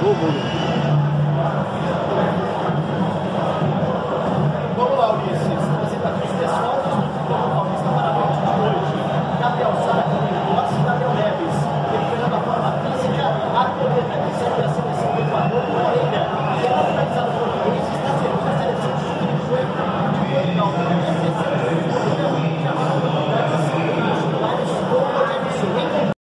どう思う